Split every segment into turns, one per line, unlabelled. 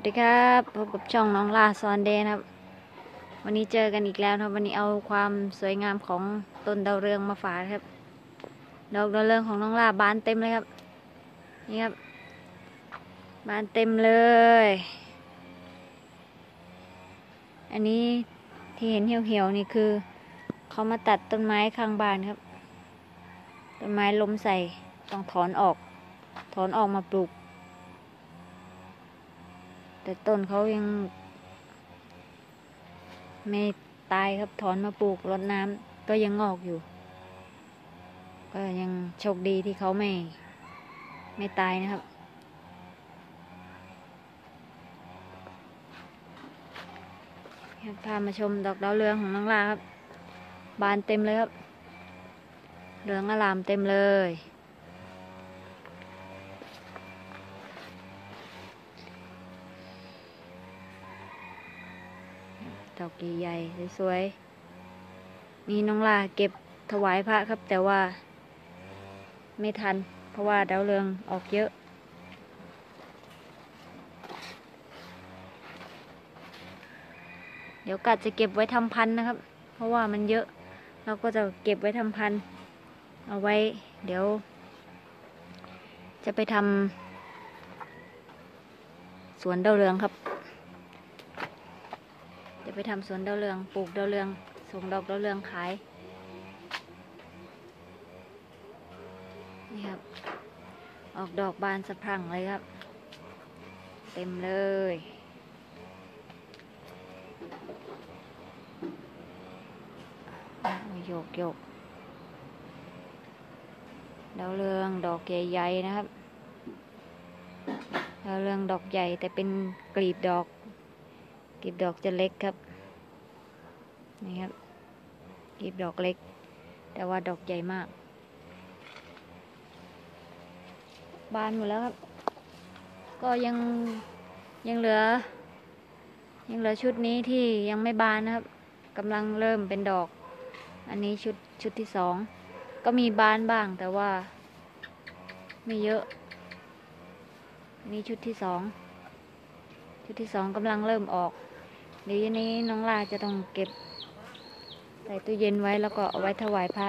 วัสดีครับพบกับช่องน้องลาซอนเดย์นครับ วันนี้เจอกันอีกแล้วครับ วันนี้เอาความสวยงามของต้นดาวเรืองมาฝากครับ ดอกดาวเรืองของน้องลาบานเต็มเลยครับ นี่ครับ บานเต็มเลย อันนี้ที่เห็นเหี่ยวๆนี่คือเขามาตัดต้นไม้ข้างบ้านครับ ต้นไม้ล้มใส่ต้องถอนออก ถอนออกมาปลูก แต่ต้นเขายัง ไม่ตายครับถอนมาปลูกรดน้ำก็ยังงอกอยู่ ก็ยังโชคดีที่เขาไม่ ไม่ตายนะครับ พามาชมดอกดาวเรืองของน้องลาครับ บานเต็มเลยครับ เหลืองอลามเต็มเลย ดอกใหญ่ๆสวยๆนี่น้องลาเก็บถวายพระครับ แต่ว่า ไม่ทัน เพราะว่าดาวเรืองออกเยอะ เดี๋ยวกัดจะเก็บไว้ทำพันนะครับ เพราะว่ามันเยอะ เราก็จะเก็บไว้ทำพันเอาไว้ เดี๋ยว จะไปทำสวนดาวเรืองครับ จะไปทำสวนดาวเรืองปลูกดาวเรืองส่งดอกดาวเรืองขาย นี่ครับ ออกดอกบานสะพรั่งเลยครับ เต็มเลยโอ้ยโยกโยกดาวเรืองดอกใหญ่ๆนะครับดาวเรืองดอกใหญ่แต่เป็นกลีบดอก กลีบดอกจะเล็กครับนี่ครับกลีบดอกเล็ก แต่ว่าดอกใหญ่มาก บานหมดแล้วครับ ก็ยังยังเหลือ ยังเหลือชุดนี้ที่ยังไม่บานนะครับกำลังเริ่มเป็นดอก อันนี้ชุดชุดที่สองก็มีบานบ้างแต่ว่า ไม่เยอะนนี้ชุดที่สอง ชุดที่สองกำลังเริ่มออก ดี๋ยวนนี้น้องลาจะต้องเก็บใส่ตู้เย็นไว้แล้วก็เอาไว้ถวายพระ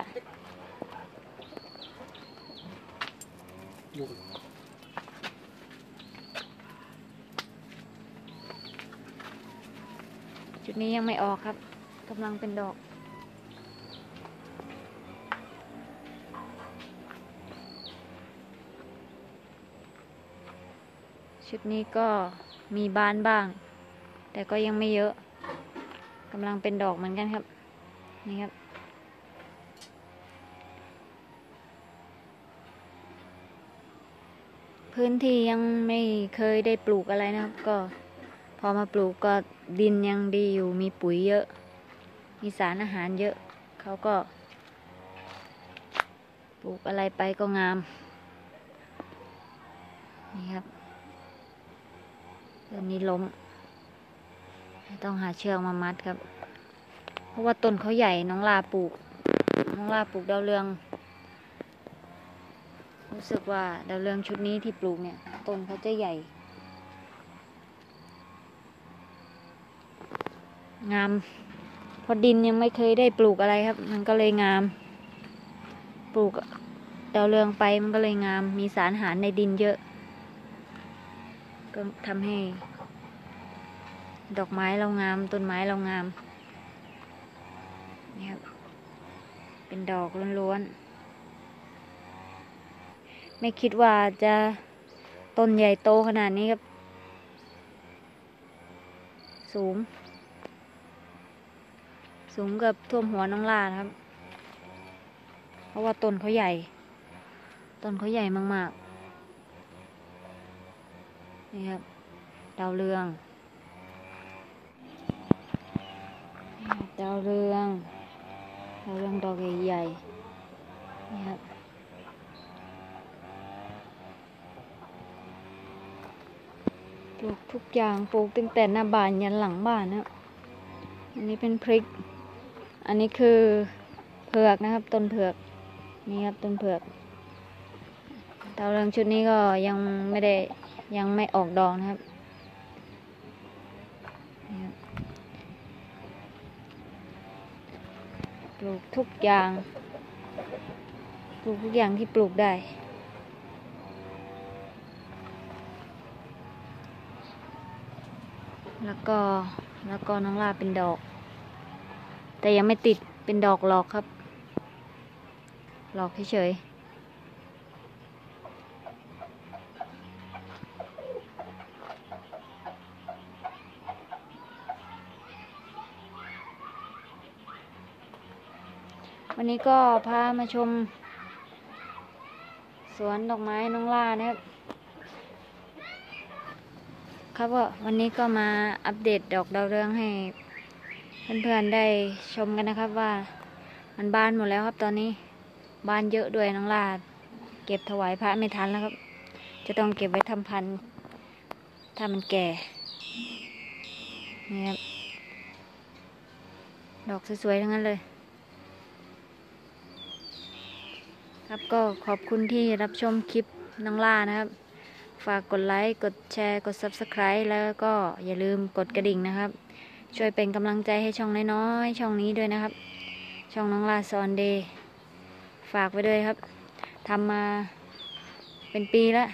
จุดนี้ยังไม่ออกครับกำลังเป็นดอกชุดนี้ก็มีบานบ้าง แต่ก็ยังไม่เยอะกำลังเป็นดอกเหมือนกันครับ นี่ครับ พื้นที่ยังไม่เคยได้ปลูกอะไรนะครับ ก็พอมาปลูกก็ดินยังดีอยู่มีปุ๋ยเยอะ มีสารอาหารเยอะเขาก็ ปลูกอะไรไปก็งาม นี่ครับต้นนี้ล้ม ต้องหาเชือกมามัดครับ เพราะว่าต้นเขาใหญ่น้องลาปลูก น้องลาปลูกดาวเรือง รู้สึกว่าดาวเรืองชุดนี้ที่ปลูกเนี่ย ต้นเขาจะใหญ่ งามเพราะดินยังไม่เคยได้ปลูกอะไรครับ มันก็เลยงาม ปลูกดาวเรืองไปมันก็เลยงาม มีสารอาหารในดินเยอะ ก็ทำให้ ดอกไม้เรางาม ต้นไม้เรางามนี่ครับเป็นดอกล้วนๆ ไม่คิดว่าจะต้นใหญ่โตขนาดนี้ครับ สูง สูงเกือบท่วมหัวน้องลาครับ เพราะว่าต้นเขาใหญ่ ต้นเขาใหญ่มากๆ นี่ครับดาวเรือง ดาวเรืองดาวเรืองดอกใหญ่ๆนี่ครับปลูกทุกอย่างปลูกตั้งแต่หน้าบ้านยันหลังบ้านนะครับอันนี้เป็นพริก อันนี้คือเผือกนะครับ ต้นเผือกนี่ครับต้นเผือกดาวเรืองชุดนี้ก็ยังไม่ได้ยังไม่ออกดอกนะครับ ป ลูกทุกอย่าง ปลูกทุกอย่างที่ปลูกได้ แล้วก็แล้วก็น้องลาเป็นดอก แต่ยังไม่ติดเป็นดอกหลอกครับ หลอกเฉยๆ วันนี้ก็พามาชม สวนดอกไม้น้องล่านะครับ ครับก็วันนี้ก็มาอัปเดตดอกดาวเรืองให้ เพื่อนๆได้ชมกันนะครับว่ามันบานหมดแล้วครับตอนนี้บานเยอะด้วยน้องลาดเก็บถวายพระไม่ทันแล้วครับ จะต้องเก็บไว้ทำพันธุ์ถ้ามันแก่นี่ครับดอกสวยๆทั้งนั้นเลย ครับก็ขอบคุณที่รับชมคลิปน้องล่านะครับ ฝากกดไลค์กดแชร์กด Subscribe แล้วก็อย่าลืมกดกระดิ่งนะครับ ช่วยเป็นกำลังใจให้ช่องน้อยๆช่องนี้ด้วยนะครับ ช่องน้องลาซอนเดย์ฝากไว้ด้วยครับทำมาเป็นปีแล้ว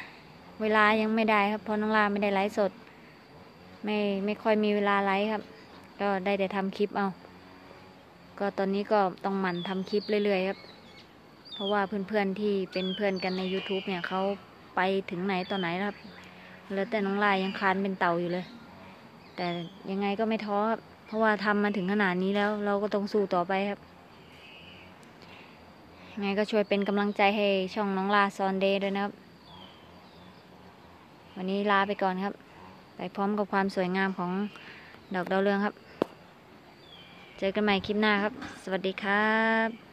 เวลายังไม่ได้ครับเพราะน้องลาไม่ได้ไลฟ์สด ไม่ไม่ค่อยมีเวลาไลฟ์ครับ ก็ได้แต่ทำคลิปเอา ก็ตอนนี้ก็ต้องหมั่นทำคลิปเรื่อยๆครับ เพราะว่าเพื่อนๆที่เป็นเพื่อนกันใน YouTube เนี่ยเขาไปถึงไหนต่อไหนแล้วครับแล้วแต่น้องลายยังคลานเป็นเต่าอยู่เลย แต่ยังไงก็ไม่ท้อครับเพราะว่าทำมาถึงขนาดนี้แล้ว เราก็ต้องสู้ต่อไปครับยังไงก็ช่วยเป็นกำลังใจให้ช่องน้องลาซอนเดย์ด้วยนะครับ วันนี้ลาไปก่อนครับ ไปพร้อมกับความสวยงามของดอกดาวเรืองครับ เจอกันใหม่คลิปหน้าครับ สวัสดีครับ